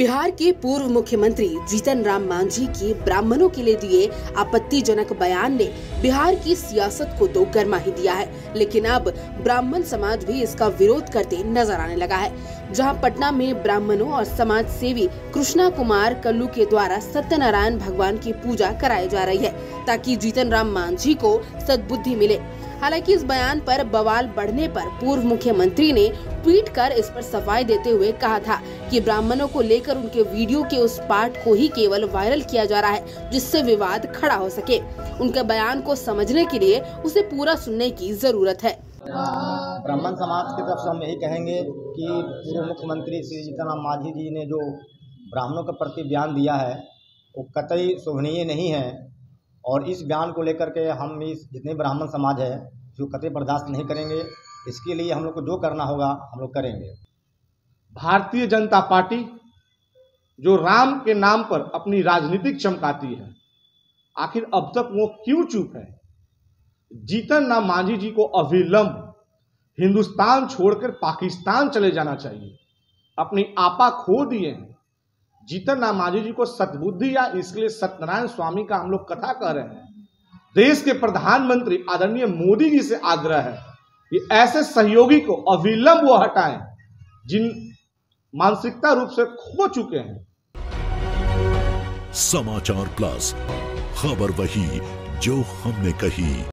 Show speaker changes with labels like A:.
A: बिहार के पूर्व मुख्यमंत्री जीतन राम मांझी की ब्राह्मणों के लिए दिए आपत्तिजनक बयान ने बिहार की सियासत को तो गर्मा ही दिया है, लेकिन अब ब्राह्मण समाज भी इसका विरोध करते नज़र आने लगा है। जहाँ पटना में ब्राह्मणों और समाज सेवी कृष्णा कुमार कल्लू के द्वारा सत्यनारायण भगवान की पूजा कराई जा रही है, ताकि जीतन राम मांझी को सदबुद्धि मिले। हालाँकि इस बयान पर बवाल बढ़ने पर पूर्व मुख्यमंत्री ने ट्वीट कर इस पर सफ़ाई देते हुए कहा था कि ब्राह्मणों को लेकर उनके वीडियो के उस पार्ट को ही केवल वायरल किया जा रहा है, जिससे विवाद खड़ा हो सके। उनके बयान को समझने के लिए उसे पूरा सुनने की ज़रूरत है।
B: ब्राह्मण समाज की तरफ़ से हम यही कहेंगे कि पूर्व मुख्यमंत्री श्री जीतनराम मांझी जी ने जो ब्राह्मणों के प्रति बयान दिया है, वो कतई शोभनीय नहीं है। और इस बयान को लेकर के हम इस जितने ब्राह्मण समाज है, जो कतई बर्दाश्त नहीं करेंगे, इसके लिए हम लोग को जो करना होगा, हम लोग करेंगे।
C: भारतीय जनता पार्टी, जो राम के नाम पर अपनी राजनीतिक चमकाती है, आखिर अब तक वो क्यों चुप है? जीतन राम मांझी जी को अविलंब। हिंदुस्तान छोड़कर पाकिस्तान चले जाना चाहिए। अपनी आपा खो दिए हैं। जीतन राम मांझी जी को सतबुद्धि या इसके लिए सत्यनारायण स्वामी का हम लोग कथा कह रहे हैं, देश के प्रधानमंत्री आदरणीय मोदी जी से आग्रह है कि ऐसे सहयोगी को अविलंब वो हटाएँ, जिन मानसिकता रूप से खो चुके हैं।
D: समाचार प्लस, खबर वही जो हमने कही।